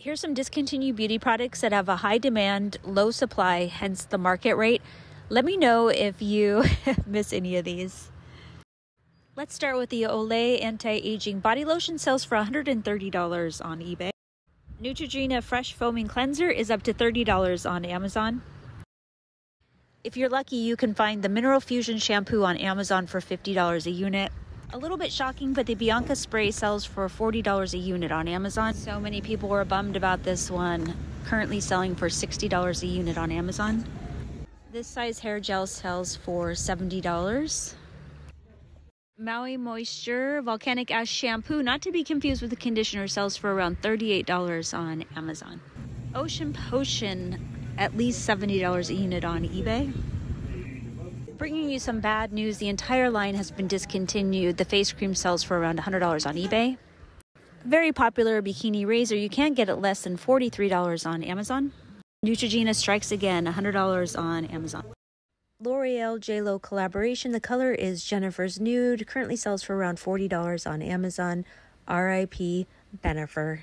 Here's some discontinued beauty products that have a high demand, low supply, hence the market rate. Let me know if you miss any of these. Let's start with the Olay Anti-Aging Body Lotion sells for $130 on eBay. Neutrogena Fresh Foaming Cleanser is up to $30 on Amazon. If you're lucky, you can find the Mineral Fusion shampoo on Amazon for $50 a unit. A little bit shocking, but the Bianca spray sells for $40 a unit on Amazon. So many people were bummed about this one. Currently selling for $60 a unit on Amazon. This size hair gel sells for $70. Maui Moisture Volcanic Ash Shampoo, not to be confused with the conditioner, sells for around $38 on Amazon. Ocean Potion at least $70 a unit on eBay. Bringing you some bad news, the entire line has been discontinued. The face cream sells for around $100 on eBay. Very popular bikini razor, you can't get it less than $43 on Amazon. Neutrogena strikes again, $100 on Amazon. L'Oreal JLo collaboration. The color is Jennifer's Nude. Currently sells for around $40 on Amazon. RIP Bennifer.